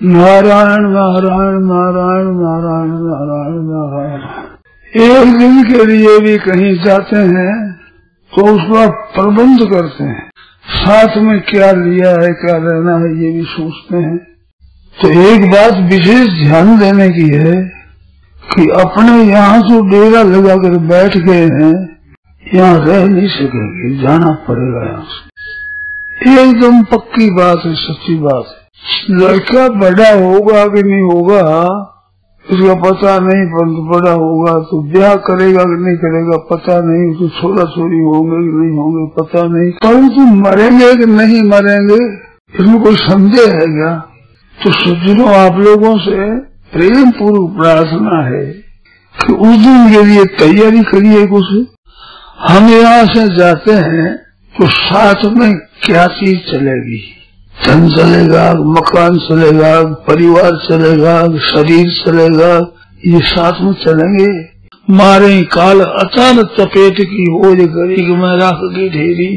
नारायण नारायण नारायण नारायण नारायण नारायण। एक दिन के लिए भी कहीं जाते हैं तो उसका प्रबंध करते हैं। साथ में क्या लिया है, क्या रहना है, ये भी सोचते हैं। तो एक बात विशेष ध्यान देने की है कि अपने यहाँ जो डेरा लगा कर बैठ गए हैं, यहाँ रह नहीं सकेंगे, जाना पड़ेगा यहाँ से। एकदम पक्की बात है, सच्ची बात है। लड़का बड़ा होगा कि नहीं होगा, उसका पता नहीं परंतु बड़ा होगा तो ब्याह करेगा कि नहीं करेगा, पता नहीं तो छोरा छोरी होंगे कि नहीं होंगे, पता नहीं। परंतु मरेंगे कि नहीं मरेंगे, इसमें कोई संदेह है क्या? तो सज्जनों, आप लोगों से प्रेम पूर्व प्रार्थना है कि उस दिन के लिए तैयारी करिए कुछ। हम यहाँ से जाते हैं तो साथ में क्या चीज़ चलेगी? धन चलेगा, मकान चलेगा, परिवार चलेगा, शरीर चलेगा, ये साथ में चलेंगे। मारे काल अचानक चपेट की हो गरीब में राख की ढेरी।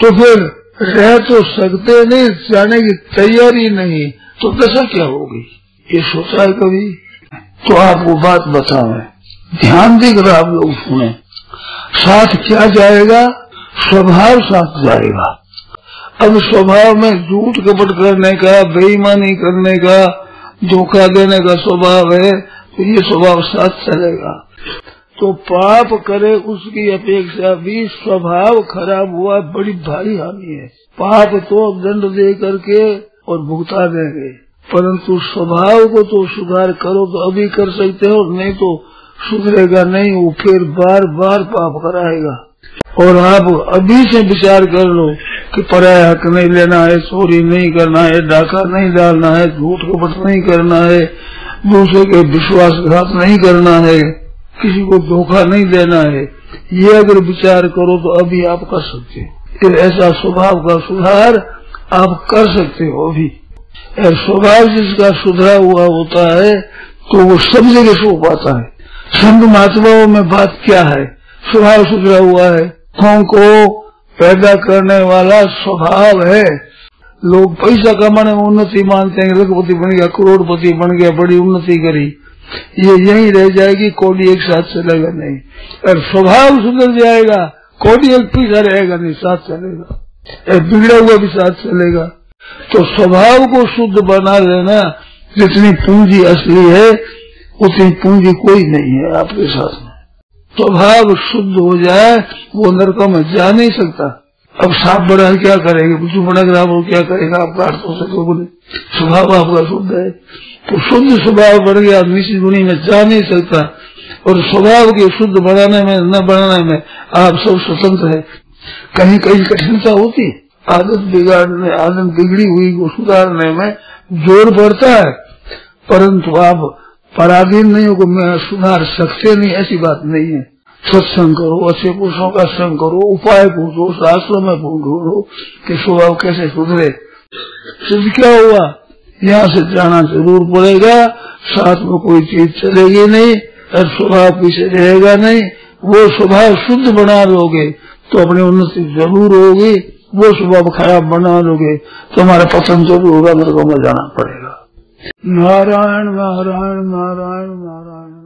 तो फिर रह तो सकते नहीं, जाने की तैयारी नहीं तो दशा क्या होगी? ये सोचा है कभी? तो आपको बात बताओ ध्यान देकर आप लोग सुने। साथ क्या जाएगा? स्वभाव साथ जाएगा। अब स्वभाव में झूठ कपट करने का, बेईमानी करने का, धोखा देने का स्वभाव है तो ये स्वभाव साथ चलेगा। तो पाप करे उसकी अपेक्षा भी स्वभाव खराब हुआ, बड़ी भारी हानि है। पाप तो दंड दे करके और भुगता देंगे। परंतु स्वभाव को तो सुधार करो तो अभी कर सकते हो, नहीं तो सुधरेगा नहीं, वो फिर बार बार पाप कराएगा। और आप अभी से विचार कर लो कि पराया हक नहीं लेना है, चोरी नहीं करना है, डाका नहीं डालना है, झूठ कपट नहीं करना है, दूसरे के विश्वासघात नहीं करना है, किसी को धोखा नहीं देना है। ये अगर विचार करो तो अभी आप कर सकते फिर ऐसा स्वभाव का सुधार आप कर सकते हो अभी। स्वभाव जिसका सुधरा हुआ होता है तो वो सब जगह सो पाता है। संत महात्माओं में बात क्या है? स्वभाव सुधरा हुआ है। दुखों को पैदा करने वाला स्वभाव है। लोग पैसा कमाने में उन्नति मानते हैं लखपति बन गया, करोड़पति बन गया, बड़ी उन्नति करी। ये यही रह जाएगी कोडी एक साथ चलेगा नहीं। और स्वभाव सुधर जाएगा कोडी एक पीछा रहेगा नहीं, साथ चलेगा। बिगड़ा हुआ भी साथ चलेगा। तो स्वभाव को शुद्ध बना लेना, जितनी पूंजी असली है, उतनी पूंजी कोई नहीं है आपके साथ में। स्वभाव शुद्ध हो जाए, वो नरकों में जा नहीं सकता। अब सांप बड़ा क्या करेंगे? बुद्धू बड़ा ग्राम क्या करेगा? आप काट तो सके बोले। स्वभाव आपका शुद्ध है। तो शुद्ध स्वभाव बढ़ गया निश्चित गुणी में जा नहीं सकता। और स्वभाव के शुद्ध बढ़ाने में, न बढ़ाने में आप सब स्वतंत्र है। कहीं कहीं कठिनता होती आदत बिगाड़ने, आदत बिगड़ी हुई को सुधारने में ज़ोर पड़ता है। परंतु आप पराधीन नहीं हो मैं सुधार सकते नहीं, ऐसी बात नहीं है। सत्संग करो, अच्छे पुरुषों का संग करो, उपाय पूछो शास्त्र में ढूंढो कि स्वभाव कैसे सुधरे। सिद्ध क्या हुआ? यहाँ से जाना ज़रूर पड़ेगा, साथ में कोई चीज़ चलेगी नहीं, और स्वभाव पीछे रहेगा नहीं। वो स्वभाव शुद्ध बना लोगे तो अपनी उन्नति ज़रूर होगी। वो स्वभाव खराब बना लोगे तो हमारा पसंद ज़रूर होगा, मेरे को जाना पड़ेगा। नारायण नारायण नारायण नारायण।